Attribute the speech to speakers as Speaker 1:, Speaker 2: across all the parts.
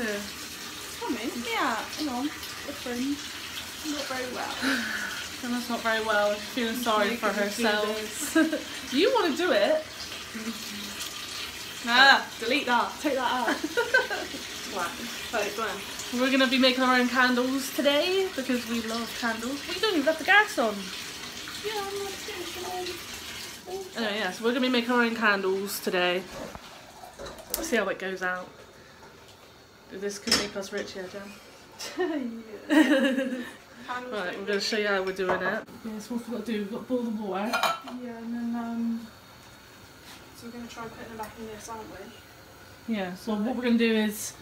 Speaker 1: Yeah.
Speaker 2: Coming? Yeah, hang on. Fringe. Not very well.
Speaker 1: Emma's not very well. She's feeling sorry for herself. you want to do it?
Speaker 2: Ah, delete that. Take that out. Wow. Right, go on.
Speaker 1: We're going to be making our own candles today because we love candles. What are you doing? You've the gas on.
Speaker 2: Yeah, I'm not.
Speaker 1: Anyway, yeah, so we're going to be making our own candles today. See how it goes out. This could make us rich, yeah, Jen? Right, we're going to show you how we're doing it. Yeah, so what we've got to do, we've got to boil the water.
Speaker 2: Yeah, and then um. So we're gonna try putting it back in this, aren't we?
Speaker 1: Yeah, so what we're going to do is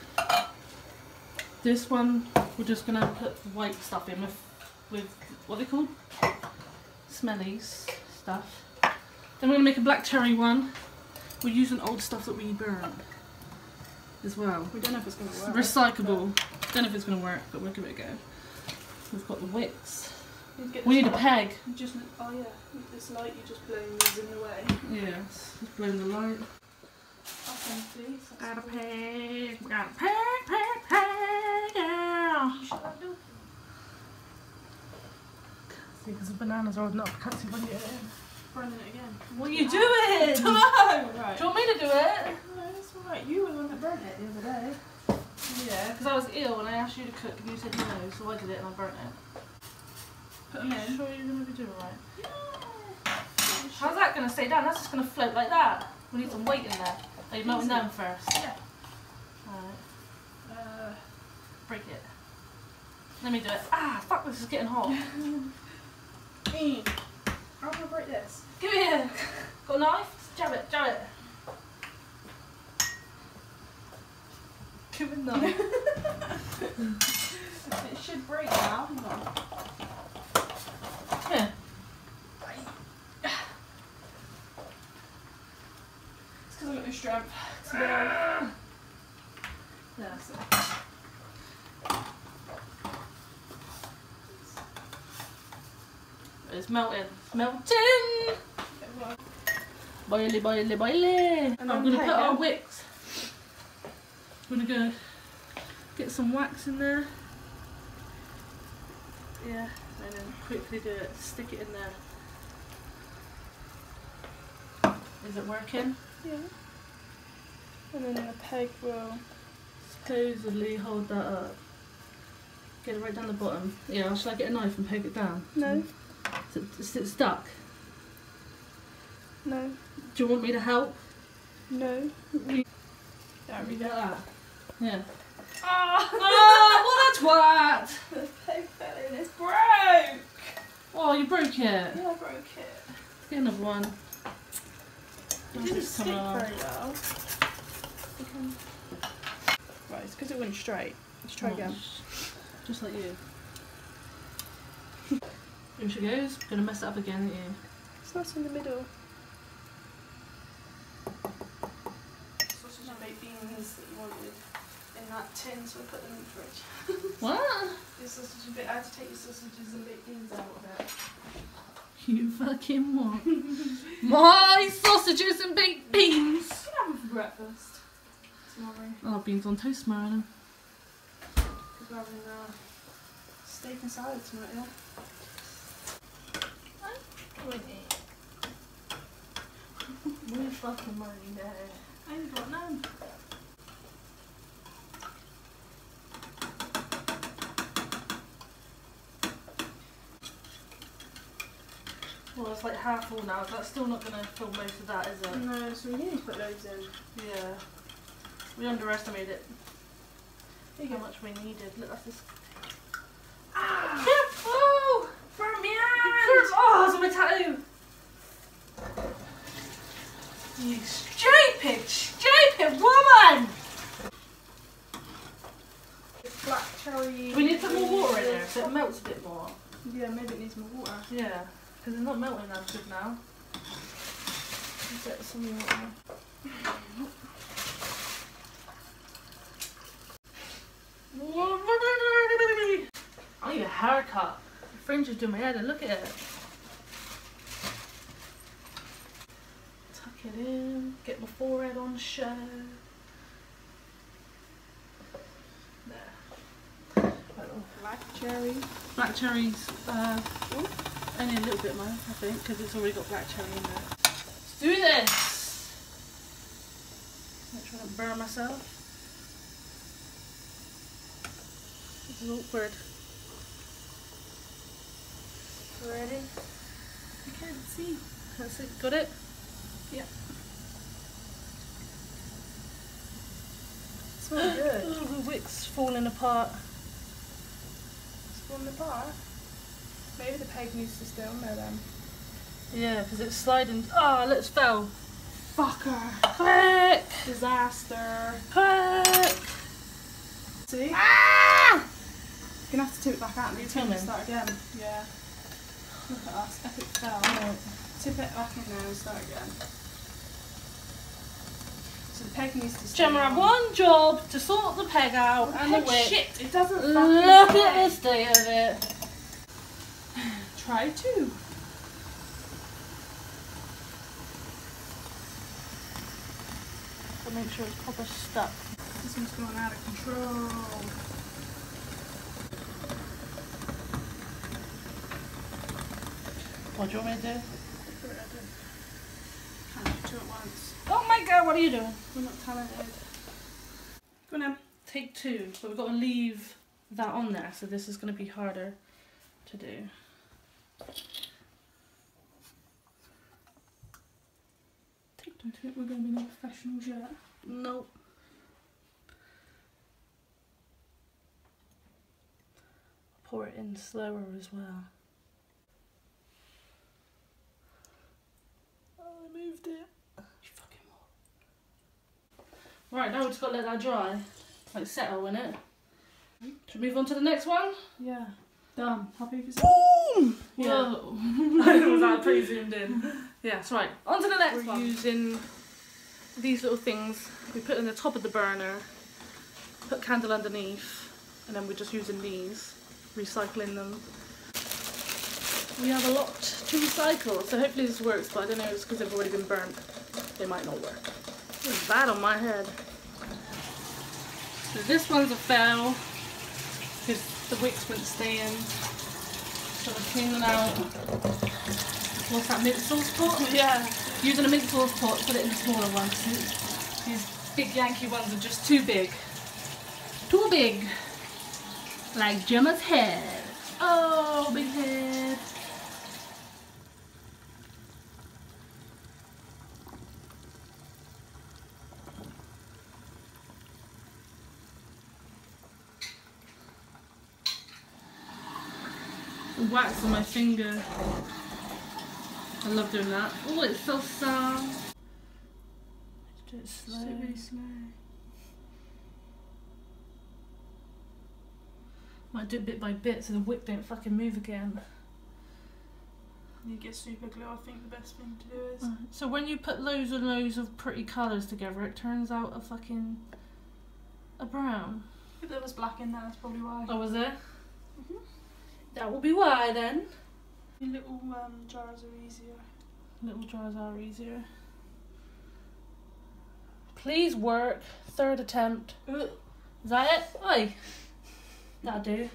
Speaker 1: this one, we're just going to put the white stuff in with, with what are they called? Smellies stuff. Then we're going to make a black cherry one. We're using old stuff that we burnt as well.
Speaker 2: We don't know if it's gonna work.
Speaker 1: recyclable. Don't know if it's going to work, but we'll give it a go. We've got the wicks. We need a peg.
Speaker 2: You just oh yeah, this light you just blown is in the way.
Speaker 1: Yes, just blowing the light.
Speaker 2: Empty. so
Speaker 1: Got a
Speaker 2: cool.
Speaker 1: peg. We got a peg, peg, peg. Yeah.
Speaker 2: You shut that door.
Speaker 1: See, because the bananas are holding up. I can't see when you're in.
Speaker 2: Burning it again.
Speaker 1: What are you doing? Do
Speaker 2: No, right.
Speaker 1: you want me to do it?
Speaker 2: Alright. You were the one that burnt it the other day.
Speaker 1: Yeah, because I was ill and I asked you to cook and you said no, so I did it and I burnt it.
Speaker 2: Them
Speaker 1: you
Speaker 2: in.
Speaker 1: sure you're going to be doing right?
Speaker 2: Yeah.
Speaker 1: How's that going to stay down? That's just going to float like that. We need some weight in there. Are you melting down first?
Speaker 2: Yeah.
Speaker 1: Alright,
Speaker 2: Uh,
Speaker 1: break it. Let me do it. Ah, fuck, this is getting hot.
Speaker 2: Ian, how do I break this?
Speaker 1: Give it here. Got a knife? Jab it, jab it. It a.
Speaker 2: It should break now.
Speaker 1: Yeah.
Speaker 2: It's because I've got no strength. Yeah,
Speaker 1: so. It's melting. It's melting! Boily, boily, boily.
Speaker 2: And
Speaker 1: I'm
Speaker 2: then
Speaker 1: gonna put our
Speaker 2: peg
Speaker 1: I'm gonna go get some wax in there. Yeah, and then quickly do it. Stick it in there. Is it working?
Speaker 2: yeah. And then the peg will.
Speaker 1: Supposedly hold that up. Get it right down the bottom. Yeah, shall I get a knife and poke it down?
Speaker 2: No,
Speaker 1: Is it, is it stuck?
Speaker 2: no,
Speaker 1: Do you want me to help?
Speaker 2: no. There we
Speaker 1: We
Speaker 2: go.
Speaker 1: Yeah.
Speaker 2: Ah!
Speaker 1: oh, what a twat!
Speaker 2: the peg fell in. It's broke.
Speaker 1: Oh, you broke it.
Speaker 2: Yeah, I broke it.
Speaker 1: Get another one.
Speaker 2: It
Speaker 1: Oh,
Speaker 2: didn't stick very well. Okay. Right, it's because it went straight. Let's try
Speaker 1: Oh,
Speaker 2: again.
Speaker 1: Just like you. Here she goes. Gonna mess it up again, aren't you?
Speaker 2: It's not in the middle. Sausage and baked beans that you wanted that tin, so I put them in the fridge.
Speaker 1: What?
Speaker 2: Your sausage baked. I had to take your sausages and baked beans out of it.
Speaker 1: You fucking what? My sausages and baked beans!
Speaker 2: You can have them for breakfast tomorrow.
Speaker 1: I'll have beans on toast tomorrow then.
Speaker 2: Because we're having uh, steak and salad tonight, yeah?
Speaker 1: We fucking money there.
Speaker 2: I ain't got none.
Speaker 1: It's like half full now. That's still not gonna fill most of that, is it?
Speaker 2: No, so we need to put loads in.
Speaker 1: Yeah. We underestimated it. How
Speaker 2: go.
Speaker 1: much we needed. Look, that's this.
Speaker 2: Ah!
Speaker 1: Oh!
Speaker 2: Burn me
Speaker 1: Oh, it's on my tattoo!
Speaker 2: You stupid, stupid woman! Black cherry.
Speaker 1: We need to put more water in there so it melts a bit more.
Speaker 2: Yeah, maybe it needs more water.
Speaker 1: Yeah, because it's not melting as good now.
Speaker 2: Get some water.
Speaker 1: I need a haircut. The fringe is doing my head and look at it. Tuck it in, get my forehead on show.
Speaker 2: Black cherry.
Speaker 1: Black cherries, uh, only a little bit more, I think, because it's already got black cherry in there. Let's do this! Not trying to burn myself. This is awkward.
Speaker 2: Ready?
Speaker 1: I can't see. That's it. Got it?
Speaker 2: Yeah. It's Smells good.
Speaker 1: The wick's falling apart.
Speaker 2: It's falling apart. Maybe the peg needs to stay on there then.
Speaker 1: Yeah, because it's sliding. Ah, oh, let's fell.
Speaker 2: Fucker.
Speaker 1: Quick!
Speaker 2: Disaster.
Speaker 1: Quick!
Speaker 2: See?
Speaker 1: Ah!
Speaker 2: You're gonna have to tip it back out and
Speaker 1: You
Speaker 2: tip it
Speaker 1: filming?
Speaker 2: start again. Yeah. Look at us. Epic fail.
Speaker 1: Right.
Speaker 2: Tip it back in there and start again. So the peg needs to stay
Speaker 1: Gemma
Speaker 2: on.
Speaker 1: one job to sort the peg out and the wick.
Speaker 2: Shit, it doesn't
Speaker 1: Look at the state of it.
Speaker 2: Try two.
Speaker 1: To make sure it's proper stuck.
Speaker 2: This one's going out of control.
Speaker 1: What do you want me to do?
Speaker 2: It. Do at once.
Speaker 1: Oh my god, what are you doing?
Speaker 2: We're not talented. Go on then.
Speaker 1: Take two, but we've got to leave that on there, so this is going to be harder to do.
Speaker 2: Don't think we're going to be no professionals yet.
Speaker 1: Nope. Pour it in slower as well. Oh, I moved it.
Speaker 2: You fucking
Speaker 1: Right, now we've just got to let that dry. Like settle in it. Should we move on to the next one?
Speaker 2: Yeah. Done. Happy with
Speaker 1: Boom!
Speaker 2: Yeah.
Speaker 1: Whoa. was that pretty zoomed in? Yes, right. On to the next
Speaker 2: We're
Speaker 1: one. using these little things. We put in the top of the burner, put candle underneath, and then we're just using these, recycling them. We have a lot to recycle, so hopefully this works, but I don't know, it's because they've already been burnt. They might not work. It's bad on my head. So this one's a fail, because the wicks wouldn't stay in. So we're cleaning out. What's that, mint sauce pot?
Speaker 2: Yeah.
Speaker 1: Using a mint sauce pot, put it in the smaller one. These big Yankee ones are just too big. Too big. Like Gemma's head. Oh, big head. Wax on my finger. I love doing that. Oh, it's so soft. Do it slow.
Speaker 2: Just really slow.
Speaker 1: Might do it bit by bit so the whip don't fucking move again.
Speaker 2: You get super glue. I think the best thing to do is.
Speaker 1: So when you put loads and loads of pretty colours together, it turns out a fucking a brown.
Speaker 2: If there was black in there, that's probably why.
Speaker 1: Oh, was there?
Speaker 2: Mhm.
Speaker 1: That will be why then.
Speaker 2: Little um, jars are easier.
Speaker 1: Little jars are easier. Please work. Third attempt. Is that it? Oi. That'll do.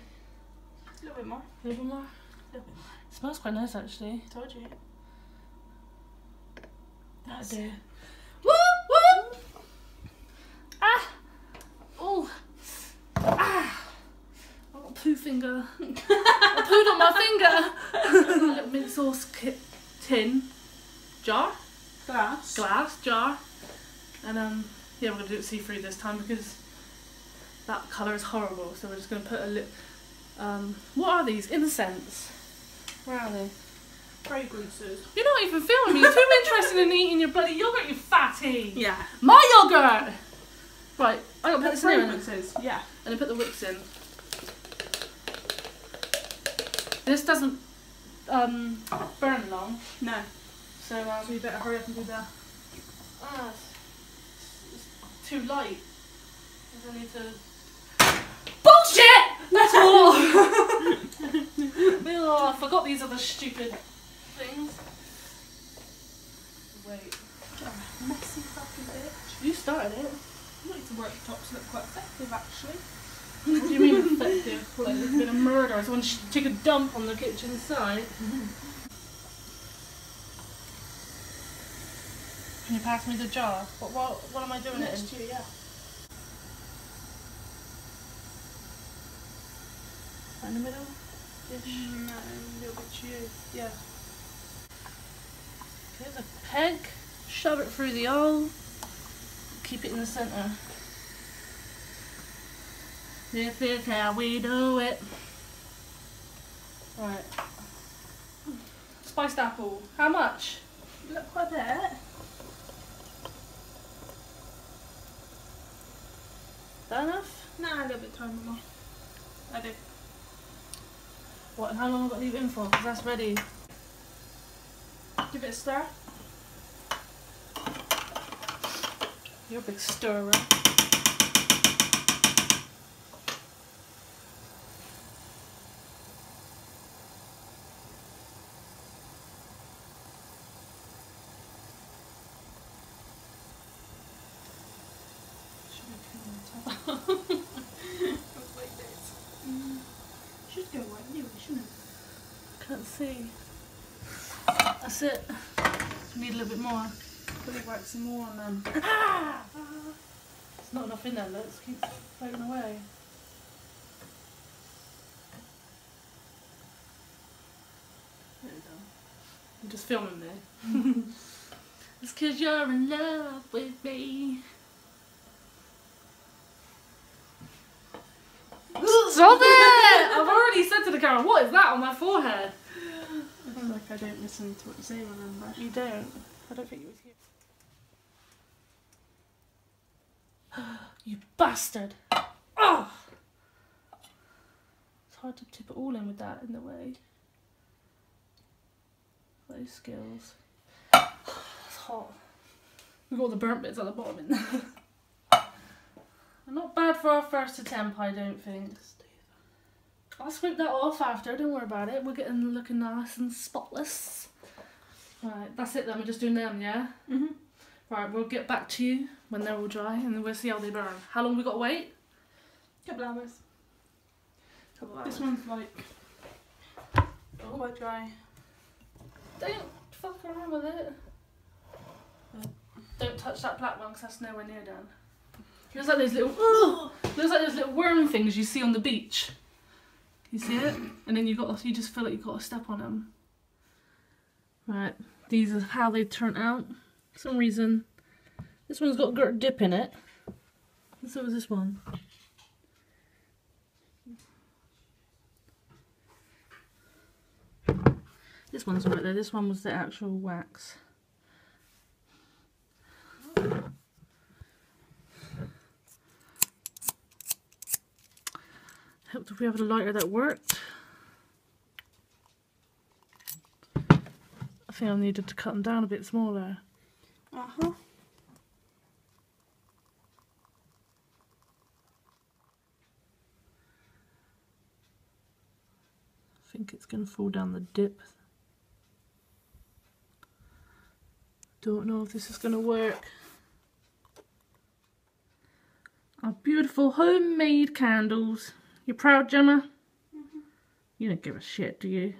Speaker 2: A little bit more.
Speaker 1: A little bit more.
Speaker 2: A little bit more.
Speaker 1: smells quite nice actually.
Speaker 2: Told you.
Speaker 1: That'll do. Woo! Woo! Ah! Oh! Ah! I got a poo finger. I pooed on my finger. little mint sauce kit tin jar,
Speaker 2: Glass.
Speaker 1: glass jar, and um yeah we're gonna do it see through this time because that colour is horrible. So we're just gonna put a lip. Um, what are these? Incense. Where are they?
Speaker 2: Fragrances.
Speaker 1: You're not even filming me. You're too interested in eating your bloody yogurt, you fatty.
Speaker 2: Yeah.
Speaker 1: My yogurt! Right, I gotta put this in there and
Speaker 2: Fragrances. Yeah.
Speaker 1: then put the wicks in. This doesn't um, burn long,
Speaker 2: No.
Speaker 1: so um,
Speaker 2: So you better hurry up and do that.
Speaker 1: ah, it's, it's too light. I need to. Bullshit! That's all! oh, I forgot these are the stupid things. Wait,
Speaker 2: Messy fucking bitch.
Speaker 1: you started it.
Speaker 2: I want to work the tops look quite effective actually.
Speaker 1: What do you mean effective. Like there's been a murder. Someone took a dump on the kitchen side. Can you pass me the jar? What what, what am I doing?
Speaker 2: Next to you, yeah.
Speaker 1: In the middle? Ish.
Speaker 2: Mm, no, a little bit to you. Yeah.
Speaker 1: Okay, the peg. Shove it through the hole. Keep it in the centre. This is how we do it. Right. Spiced apple. How much?
Speaker 2: Look quite a bit.
Speaker 1: That enough?
Speaker 2: Nah, a little bit tiny more. I do.
Speaker 1: What? How long have I got to leave it in for? 'Cause that's ready.
Speaker 2: Give it a stir.
Speaker 1: You're a big stirrer.
Speaker 2: Should we put it on top? Look like this. Mm. Should go right anyway, shouldn't it?
Speaker 1: Can't see. That's it. Need a little bit more.
Speaker 2: Probably work some more on them.
Speaker 1: There's not enough in there. Let's keep floating away. There we go. I'm just filming there. it's cause you're in love with me. Stop it! I've already said to the camera, what is that on my forehead?
Speaker 2: I feel like I don't listen to what you say, remember?
Speaker 1: You don't. I don't think you was here. you bastard! Oh! It's hard to tip it all in with that in the way. Those skills. It's hot. We've got all the burnt bits at the bottom in there. Not bad for our first attempt, I don't think. I'll sweep that off after, don't worry about it. We're getting looking nice and spotless. Right, that's it then, we're just doing them, yeah?
Speaker 2: Mm-hmm.
Speaker 1: Right, we'll get back to you when they're all dry and then we'll see how they burn. How long we got to wait?
Speaker 2: Couple hours.
Speaker 1: Couple
Speaker 2: This one's like quite dry.
Speaker 1: Don't fuck around with it. Don't touch that black one because that's nowhere near done. Looks like those little, ugh, looks like those little worm things you see on the beach. You see it? And then you got, you just feel like you got to step on them. Right, these are how they turn out. For some reason, this one's got a dip in it. And so was this one. This one's right there. This one was the actual wax. Helped if we have a lighter that worked. I think I needed to cut them down a bit smaller.
Speaker 2: Uh huh.
Speaker 1: I think it's going to fall down the dip. Don't know if this is going to work. Our beautiful homemade candles. You proud, Gemma? Mm-hmm. You don't give a shit, do you?